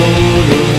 ouro.